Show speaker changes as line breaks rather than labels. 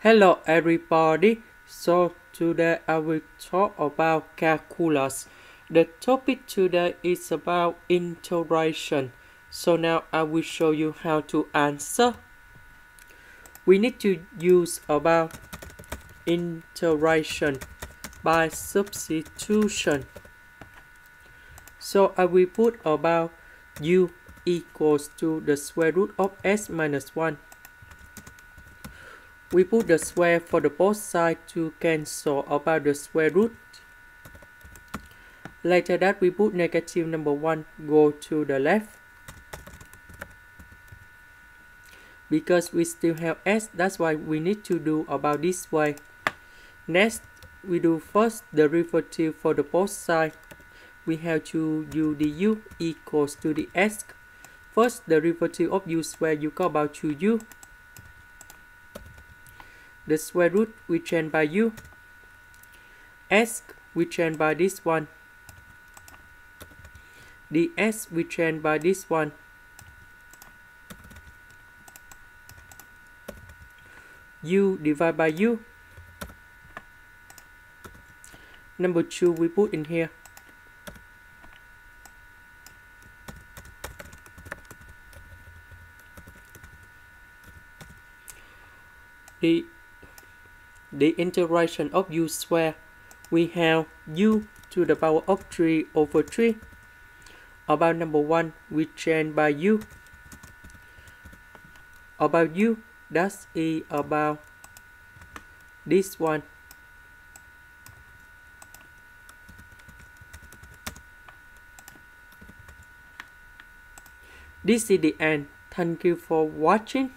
Hello everybody. So today I will talk about calculus. The topic today is about integration. So now I will show you how to answer. We need to use about integration by substitution. So I will put about u equals to the square root of x minus 1 we put the square for the both sides to cancel about the square root. Later that we put negative number 1 go to the left. Because we still have x, that's why we need to do about this way. Next, we do first the derivative for the both sides. We have to u equals to the s. First the derivative of u square you go about to u the square root we change by u. S we change by this one. The s we change by this one. u divided by u. Number two we put in here. The the integration of u square, we have u to the power of 3 over 3. About number 1, we change by u. About u, that's e about this one. This is the end. Thank you for watching.